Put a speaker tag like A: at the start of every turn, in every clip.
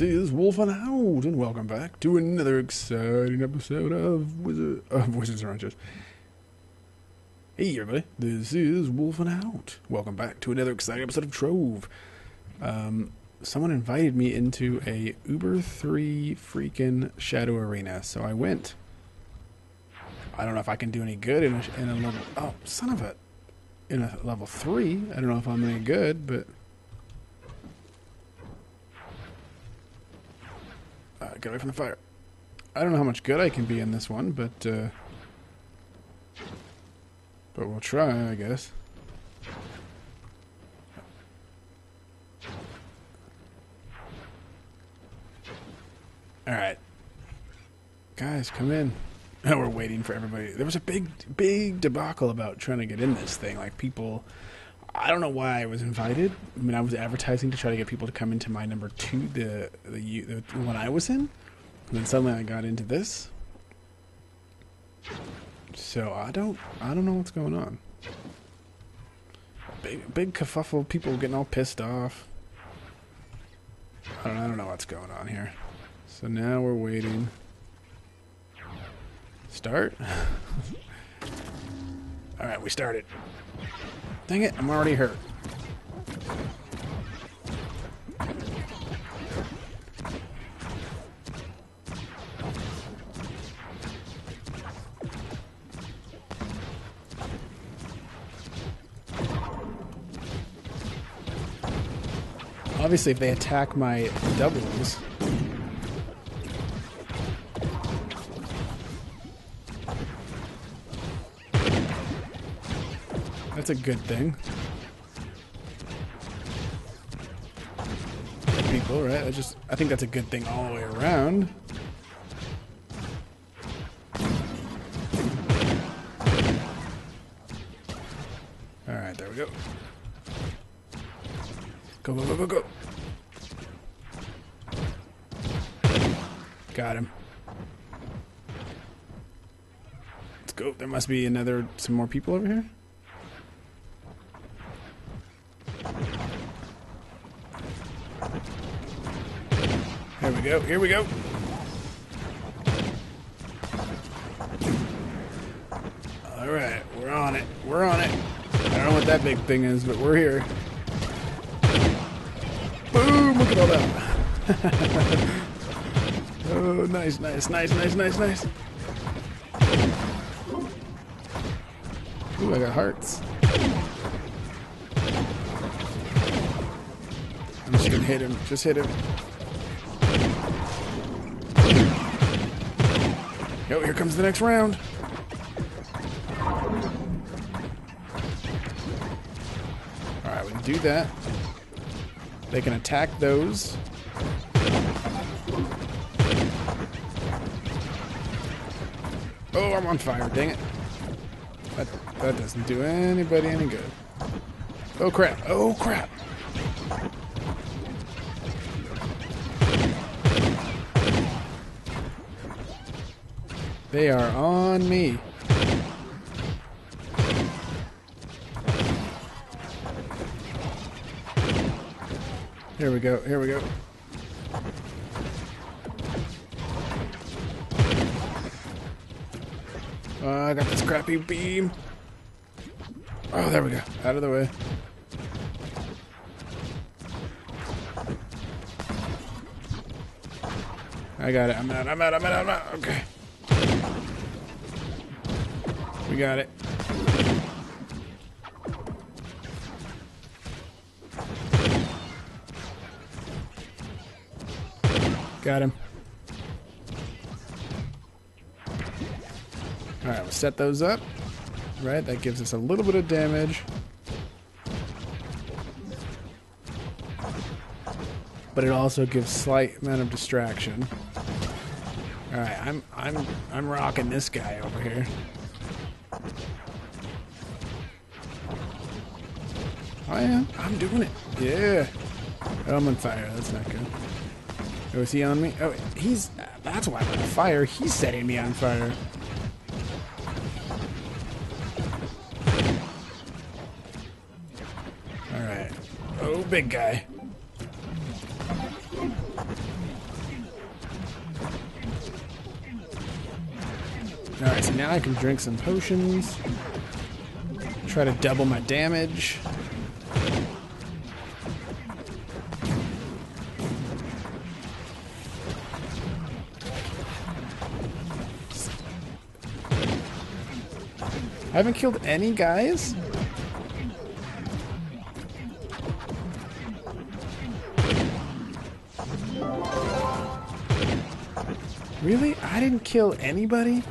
A: This is Wolfenout, and welcome back to another exciting episode of Wizard of Wizards and Ranchers. Hey everybody, this is Wolfenout. Welcome back to another exciting episode of Trove. Um, someone invited me into a Uber 3 freaking Shadow Arena, so I went. I don't know if I can do any good in a, in a level. Oh, son of a. In a level 3. I don't know if I'm any good, but. Get away from the fire. I don't know how much good I can be in this one, but uh, but we'll try, I guess. All right, guys, come in. Now we're waiting for everybody. There was a big, big debacle about trying to get in this thing. Like people, I don't know why I was invited. I mean, I was advertising to try to get people to come into my number two, the the, the one I was in, and then suddenly I got into this. So I don't, I don't know what's going on. Big, big kerfuffle. People getting all pissed off. I don't, I don't know what's going on here. So now we're waiting. Start. all right, we started. Dang it, I'm already hurt. Obviously, if they attack my doubles, a good thing. People, right? I just, I think that's a good thing all the way around. All right, there we go. Go, go, go, go, go. Got him. Let's go. There must be another, some more people over here. Go. Here we go. All right, we're on it. We're on it. I don't know what that big thing is, but we're here. Boom! Look at all that. oh, nice, nice, nice, nice, nice, nice. Ooh, I got hearts. I'm just gonna hit him. Just hit him. Yo, here comes the next round. Alright, we can do that. They can attack those. Oh, I'm on fire, dang it. That, that doesn't do anybody any good. Oh crap, oh crap. They are on me. Here we go, here we go. Uh, I got this crappy beam. Oh, there we go. Out of the way. I got it. I'm out. I'm out. I'm out. I'm out. Okay. We got it. Got him. Alright, we'll set those up. Right, that gives us a little bit of damage. But it also gives slight amount of distraction. Alright, I'm I'm I'm rocking this guy over here. Oh, I am. I'm doing it. Yeah. Oh, I'm on fire. That's not good. Oh, is he on me? Oh, he's... That's why I'm on fire. He's setting me on fire. Alright. Oh, big guy. Alright, so now I can drink some potions. Try to double my damage. I haven't killed any guys? Really? I didn't kill anybody?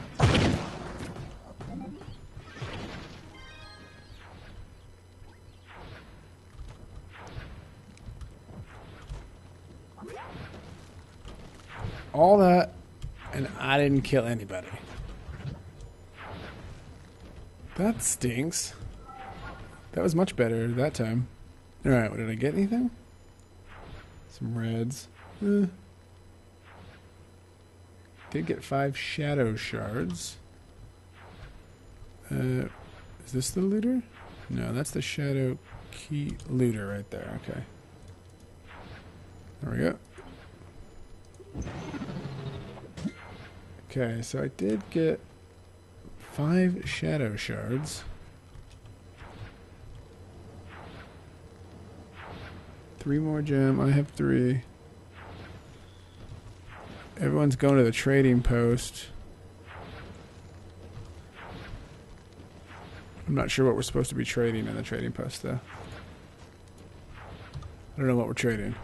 A: All that, and I didn't kill anybody. That stinks. That was much better that time. Alright, did I get anything? Some reds. Eh. Did get five shadow shards. Uh, is this the looter? No, that's the shadow key looter right there. Okay. There we go. Okay, so I did get five shadow shards. Three more gem. I have three. Everyone's going to the trading post. I'm not sure what we're supposed to be trading in the trading post, though. I don't know what we're trading.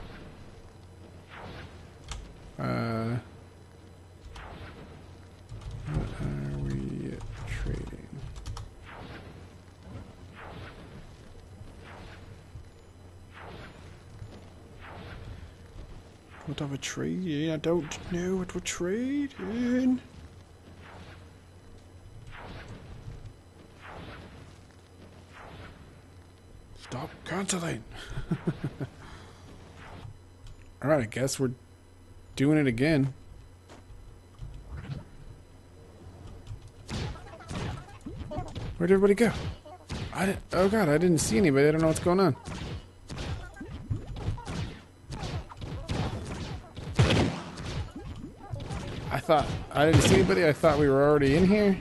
A: What are we trading? I don't know what we're trading. Stop canceling. Alright, I guess we're doing it again. Where'd everybody go? I didn't, oh god, I didn't see anybody. I don't know what's going on. Thought I didn't see anybody. I thought we were already in here.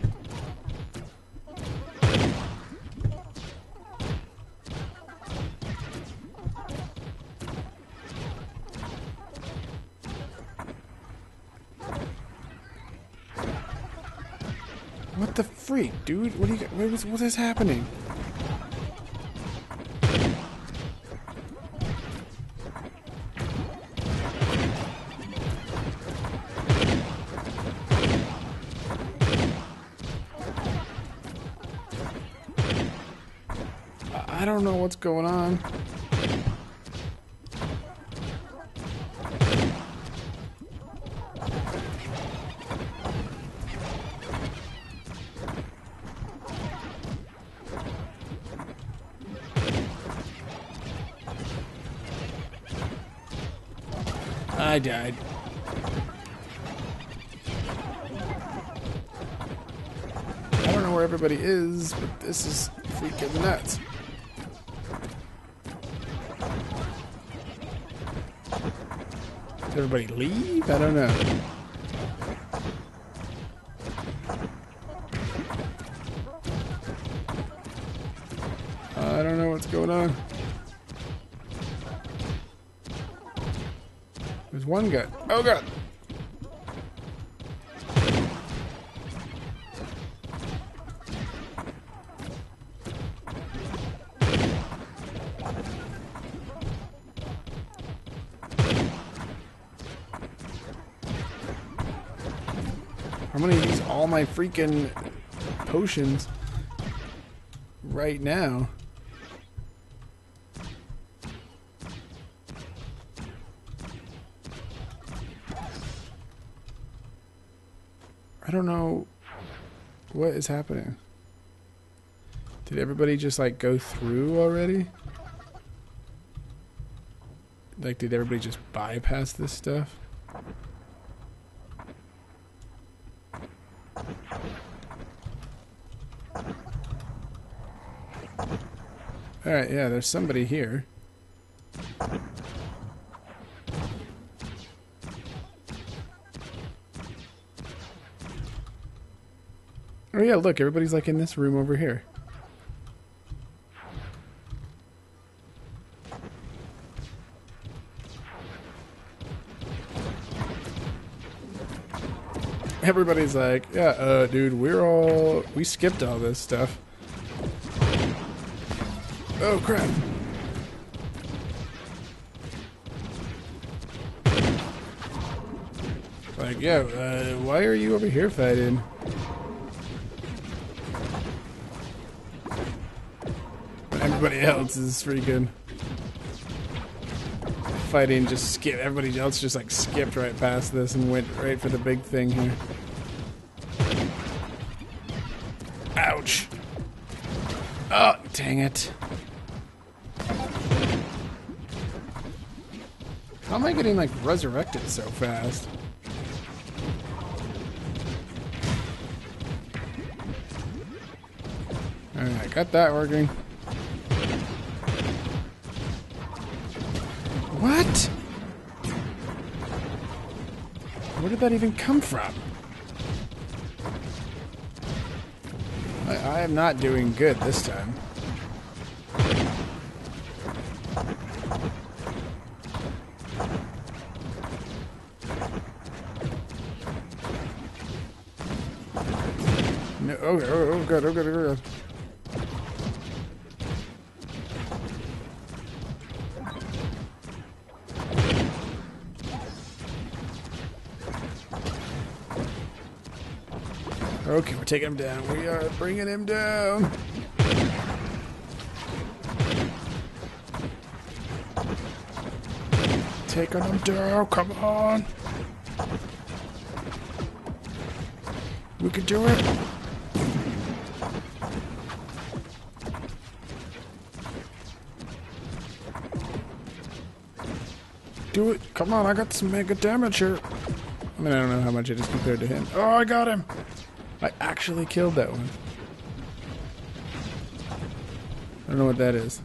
A: What the freak, dude? What do you? What is, what is happening? I don't know what's going on. I died. I don't know where everybody is, but this is freaking nuts. Everybody leave? I don't know. I don't know what's going on. There's one guy. Oh god. I'm gonna use all my freaking potions right now. I don't know what is happening. Did everybody just like go through already? Like, did everybody just bypass this stuff? Alright, yeah, there's somebody here. Oh yeah, look, everybody's like in this room over here. Everybody's like, yeah, uh, dude, we're all, we skipped all this stuff. Oh, crap. Like, yeah, uh, why are you over here fighting? Everybody else is freaking fighting, just skip. Everybody else just like skipped right past this and went right for the big thing here. Ouch. Oh, dang it. How am I getting like resurrected so fast? Alright, got that working. What? Where did that even come from? I, I am not doing good this time. Oh, oh, oh, god, oh, god, oh, god. Okay, we're taking him down. We are bringing him down. Taking him down. Come on. We can do it. Do it. Come on, I got some mega damage here. I mean, I don't know how much it is compared to him. Oh, I got him. I actually killed that one. I don't know what that is.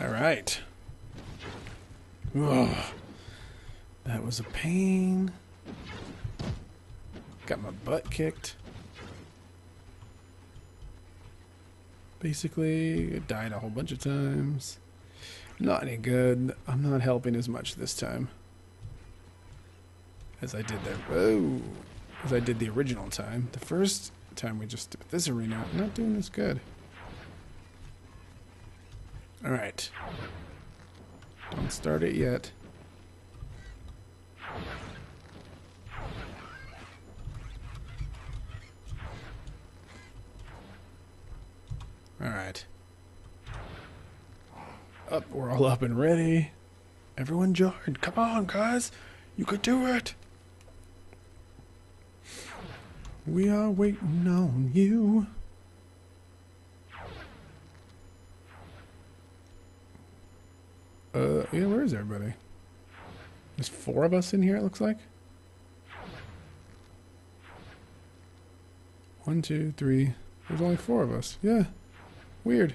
A: Alright. That was a pain. Got my butt kicked. Basically, died a whole bunch of times. Not any good. I'm not helping as much this time. As I did that. Oh! As I did the original time. The first time we just did this arena, not doing as good. Alright. Don't start it yet. Alright. Up, we're all up and ready. Everyone join. Come on, guys. You could do it. We are waiting on you. Uh, yeah, where is everybody? There's four of us in here, it looks like. One, two, three. There's only four of us. Yeah. Weird.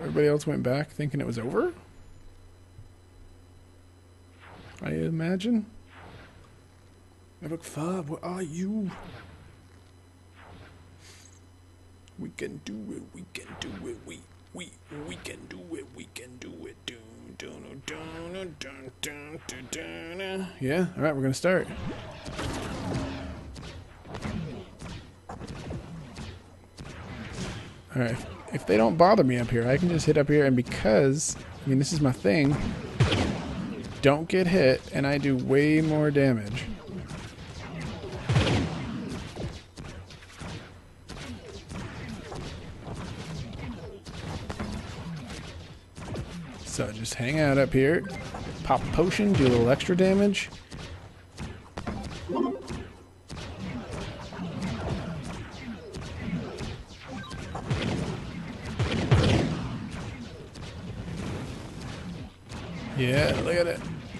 A: Everybody else went back thinking it was over? I imagine. Epic Five, where are you? We can do it, we can do it, we we we can do it, we can do it. Do do do do do do do do. Yeah, alright, we're gonna start. Alright, if they don't bother me up here, I can just hit up here, and because, I mean, this is my thing, don't get hit, and I do way more damage. So just hang out up here, pop a potion, do a little extra damage.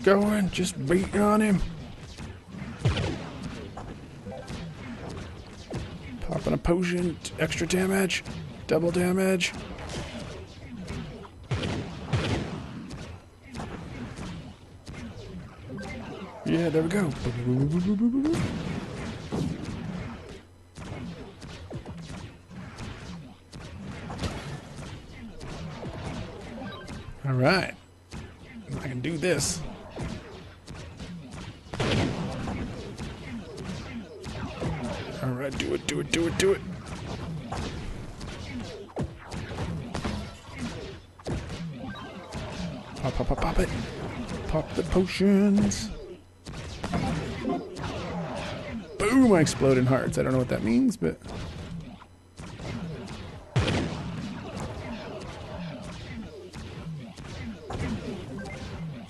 A: Going, just beat on him. Popping a potion, extra damage, double damage. Yeah, there we go. All right. I can do this. All right, do it, do it, do it. Pop, pop, pop, pop it. Pop the potions. Boom, I explode in hearts. I don't know what that means, but...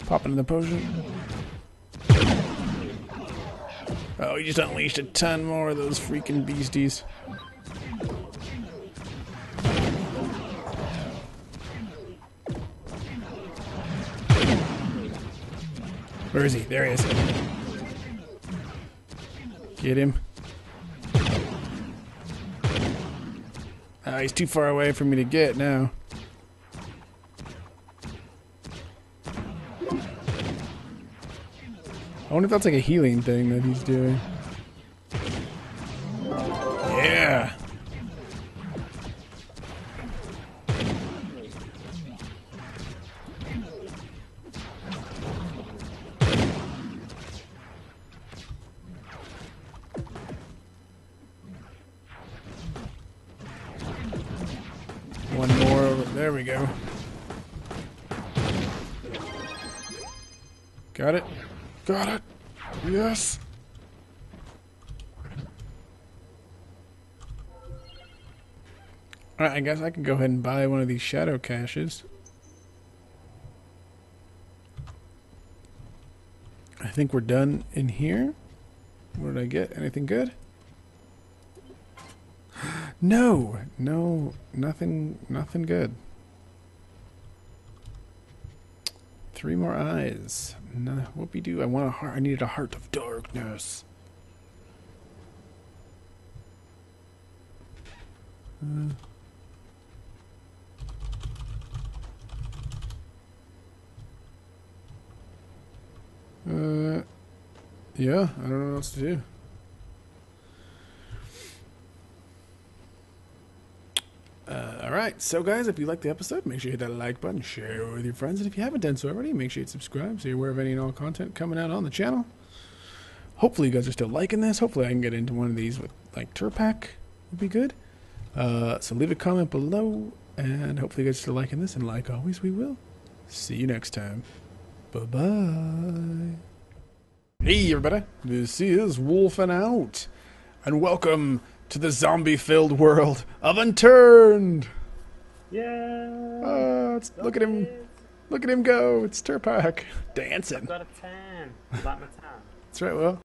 A: Popping in the potion. Oh, he just unleashed a ton more of those freaking beasties. Where is he? There he is. Get him. Oh, he's too far away for me to get now. Wonder if that's like a healing thing that he's doing. Yeah. One more over. There we go. Got it. Got it. Yes. Alright, I guess I can go ahead and buy one of these shadow caches. I think we're done in here. What did I get? Anything good? No, no, nothing, nothing good. Three more eyes. No, whoopie doo. I want a heart. I needed a heart of darkness. Uh, uh, yeah, I don't know what else to do. Uh, all right, so guys, if you liked the episode, make sure you hit that like button, share it with your friends, and if you haven't done so already, make sure you subscribe so you're aware of any and all content coming out on the channel. Hopefully, you guys are still liking this. Hopefully, I can get into one of these with like Terrpac would be good. Uh, so leave a comment below, and hopefully, you guys are still liking this. And like always, we will see you next time. Bye bye. Hey, everybody, this is Wolfenout, and welcome to the zombie-filled world of Unturned.
B: Yeah.
A: Oh, look at him! Look at him go! It's Terrpac dancing.
B: I've got a tan. Like my tan.
A: That's right. Well,